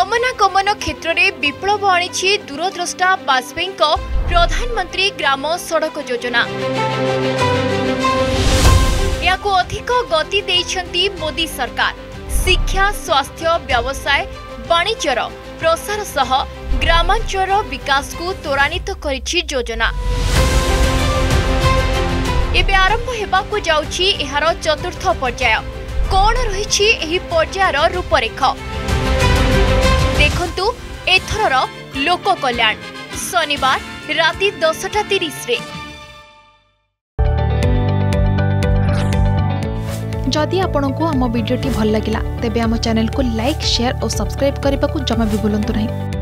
ଗମନାଗମନ କ୍ଷେତ୍ରରେ ବିପ୍ଳବ ଆଣିଛି ଦୂରଦ୍ରଷ୍ଟା ବାଜପେୟୀଙ୍କ ପ୍ରଧାନମନ୍ତ୍ରୀ ଗ୍ରାମ ସଡ଼କ ଯୋଜନା ଏହାକୁ ଅଧିକ ଗତି ଦେଇଛନ୍ତି ମୋଦି ସରକାର ଶିକ୍ଷା ସ୍ୱାସ୍ଥ୍ୟ ବ୍ୟବସାୟ ବାଣିଜ୍ୟର ପ୍ରସାର ସହ ଗ୍ରାମାଞ୍ଚଳର ବିକାଶକୁ ତ୍ୱରାନ୍ୱିତ କରିଛି ଯୋଜନା ଏବେ ଆରମ୍ଭ ହେବାକୁ ଯାଉଛି ଏହାର ଚତୁର୍ଥ ପର୍ଯ୍ୟାୟ କ'ଣ ରହିଛି ଏହି ପର୍ଯ୍ୟାୟର ରୂପରେଖ देखु एथर लोककल्याण शनिवार राति दसटा तीस जदि आपण आम भिड्टे भल लगा तेब चेल को लाइक शेयर और सब्सक्राइब करने को जमा भी बुलां नहीं